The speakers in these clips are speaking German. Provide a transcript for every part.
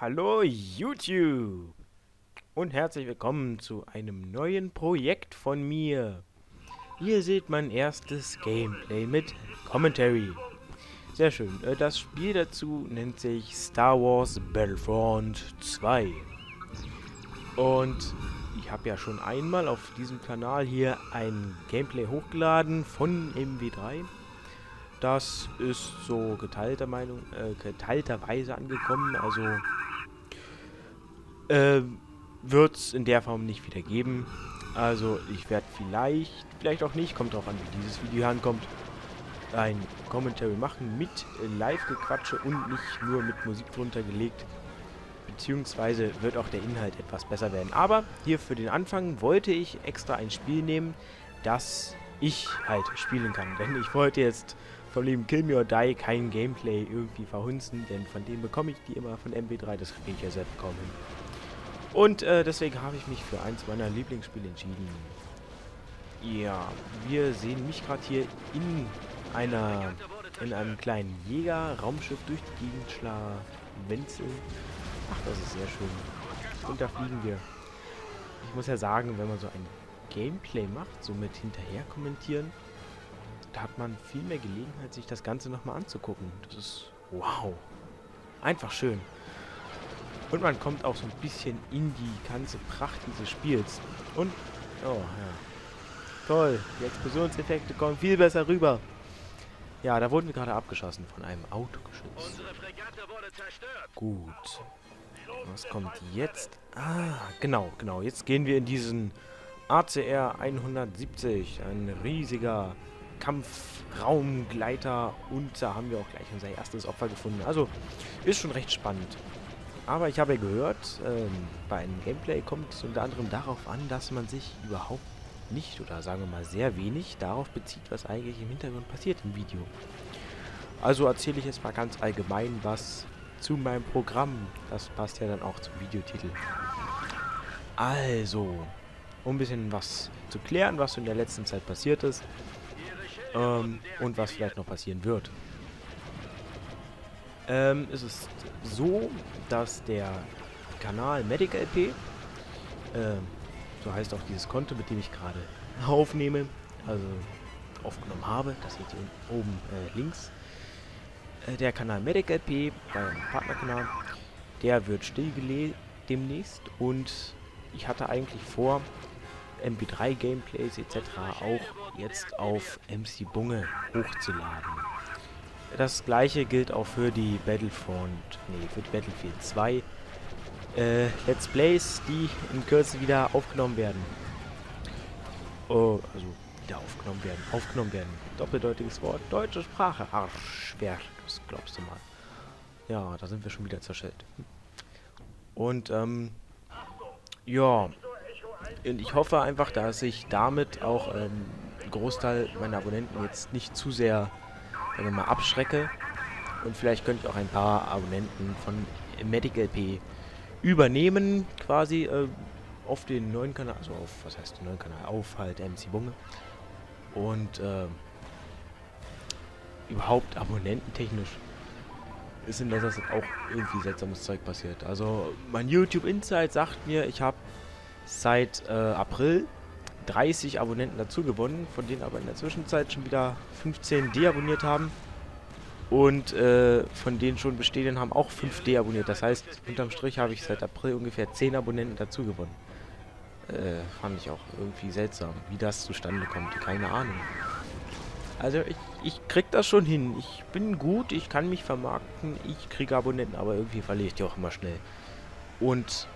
Hallo YouTube und herzlich willkommen zu einem neuen Projekt von mir. Hier seht mein erstes Gameplay mit Commentary. Sehr schön. Äh, das Spiel dazu nennt sich Star Wars Battlefront 2. Und ich habe ja schon einmal auf diesem Kanal hier ein Gameplay hochgeladen von MW3. Das ist so geteilter Meinung, äh, geteilterweise angekommen. Also äh, wird es in der Form nicht wieder geben. Also ich werde vielleicht, vielleicht auch nicht, kommt drauf an, wie dieses Video ankommt, ein Commentary machen mit Live-Gequatsche und nicht nur mit Musik drunter gelegt. Beziehungsweise wird auch der Inhalt etwas besser werden. Aber hier für den Anfang wollte ich extra ein Spiel nehmen, das ich halt spielen kann. Denn ich wollte jetzt vom lieben Kill Me or Die kein Gameplay irgendwie verhunzen, denn von dem bekomme ich die immer von MB3, das kriege ich ja selbst hin. Und äh, deswegen habe ich mich für eins meiner Lieblingsspiele entschieden. Ja, wir sehen mich gerade hier in einer in einem kleinen Jäger-Raumschiff durch die Gegend schlawenzeln. Ach, das ist sehr schön. Und da fliegen wir. Ich muss ja sagen, wenn man so ein Gameplay macht, so mit hinterher kommentieren, da hat man viel mehr Gelegenheit, sich das Ganze nochmal anzugucken. Das ist wow. Einfach schön. Und man kommt auch so ein bisschen in die ganze Pracht dieses Spiels. Und, oh ja. Toll, die Explosionseffekte kommen viel besser rüber. Ja, da wurden wir gerade abgeschossen von einem Autogeschütz. Gut. Was kommt jetzt? Ah, genau, genau. Jetzt gehen wir in diesen ACR 170. Ein riesiger Kampfraumgleiter. Und da haben wir auch gleich unser erstes Opfer gefunden. Also, ist schon recht spannend. Aber ich habe gehört, ähm, bei einem Gameplay kommt es unter anderem darauf an, dass man sich überhaupt nicht oder sagen wir mal sehr wenig darauf bezieht, was eigentlich im Hintergrund passiert im Video. Also erzähle ich jetzt mal ganz allgemein was zu meinem Programm. Das passt ja dann auch zum Videotitel. Also, um ein bisschen was zu klären, was in der letzten Zeit passiert ist ähm, und was vielleicht noch passieren wird. Ähm, ist es so, dass der Kanal Medical LP, äh, so heißt auch dieses Konto, mit dem ich gerade aufnehme, also aufgenommen habe, das seht ihr oben äh, links, äh, der Kanal Medical LP, mein Partnerkanal, der wird stillgelegt demnächst. Und ich hatte eigentlich vor, MP3 Gameplays etc. auch jetzt auf MC Bunge hochzuladen. Das gleiche gilt auch für die Battlefront, nee, für die Battlefield 2 äh, Let's Plays, die in Kürze wieder aufgenommen werden. Oh, also wieder aufgenommen werden. Aufgenommen werden. Doppeldeutiges Wort. Deutsche Sprache. Arsch, schwer. Das glaubst du mal. Ja, da sind wir schon wieder zerschellt. Und, ähm, ja. Und ich hoffe einfach, dass ich damit auch ähm, einen Großteil meiner Abonnenten jetzt nicht zu sehr sagen mal, abschrecke. Und vielleicht könnte ich auch ein paar Abonnenten von Medical P übernehmen, quasi äh, auf den neuen Kanal, also auf, was heißt den neuen Kanal, auf halt MC Bunge. Und äh, überhaupt abonnententechnisch ist in letzter Zeit auch irgendwie seltsames Zeug passiert. Also mein YouTube Insight sagt mir, ich habe seit äh, April 30 Abonnenten dazu gewonnen, von denen aber in der Zwischenzeit schon wieder 15 deabonniert haben. Und äh, von denen schon bestehenden haben auch 5 deabonniert. Das heißt, unterm Strich habe ich seit April ungefähr 10 Abonnenten dazu gewonnen. Äh, fand ich auch irgendwie seltsam, wie das zustande kommt. Keine Ahnung. Also ich, ich krieg das schon hin. Ich bin gut, ich kann mich vermarkten, ich kriege Abonnenten, aber irgendwie verliere ich die auch immer schnell. Und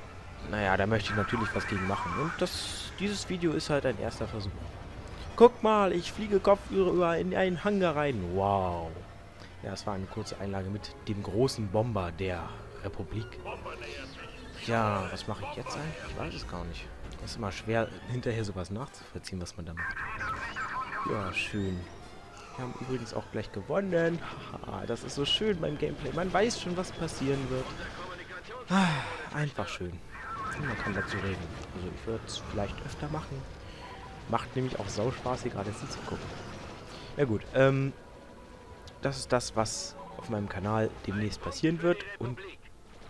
naja, da möchte ich natürlich was gegen machen. Und das, dieses Video ist halt ein erster Versuch. Guck mal, ich fliege kopfüber in einen Hangar rein. Wow. Ja, es war eine kurze Einlage mit dem großen Bomber der Republik. Ja, was mache ich jetzt eigentlich? Ich weiß es gar nicht. Es ist immer schwer, hinterher sowas nachzuvollziehen, was man da macht. Ja, schön. Wir haben übrigens auch gleich gewonnen. Das ist so schön beim Gameplay. Man weiß schon, was passieren wird. Ah, einfach schön. Man kann dazu reden. Also ich würde es vielleicht öfter machen. Macht nämlich auch sau Spaß, hier gerade zu gucken. Ja gut, ähm, das ist das, was auf meinem Kanal demnächst passieren wird. Und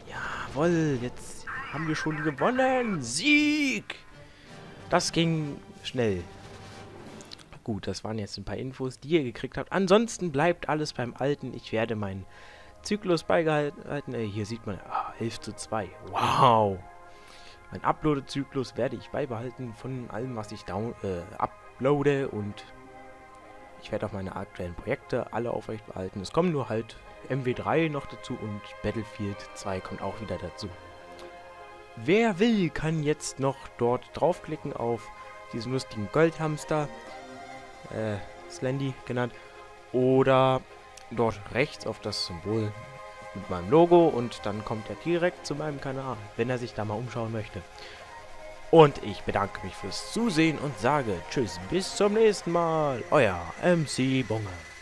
ja, Jawoll, jetzt haben wir schon gewonnen. Sieg! Das ging schnell. Gut, das waren jetzt ein paar Infos, die ihr gekriegt habt. Ansonsten bleibt alles beim Alten. Ich werde meinen Zyklus beigehalten. Äh, hier sieht man, ah, 11 zu 2. Wow! Mein Upload-Zyklus werde ich beibehalten von allem, was ich down, äh, uploade. Und ich werde auch meine aktuellen Projekte alle aufrecht behalten. Es kommen nur halt MW3 noch dazu und Battlefield 2 kommt auch wieder dazu. Wer will, kann jetzt noch dort draufklicken auf diesen lustigen Goldhamster äh, Slendy genannt. Oder dort rechts auf das Symbol mit meinem Logo und dann kommt er direkt zu meinem Kanal, wenn er sich da mal umschauen möchte. Und ich bedanke mich fürs Zusehen und sage Tschüss, bis zum nächsten Mal. Euer MC Bunge.